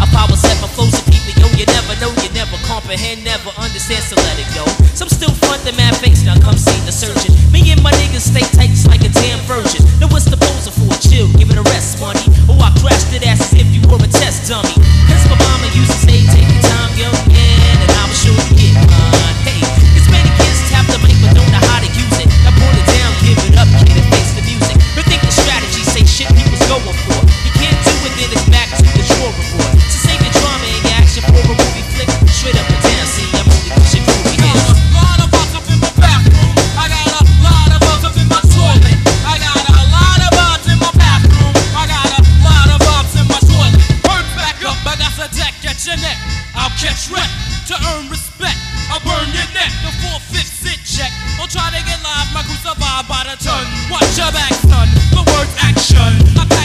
A power set my flows of people, yo, you never know, you never comprehend, never understand. So sweat to earn respect. I'll burn your neck, the four-fifths sit check. Don't try to get live, my crew survive by the ton. Watch your back, son, the word action.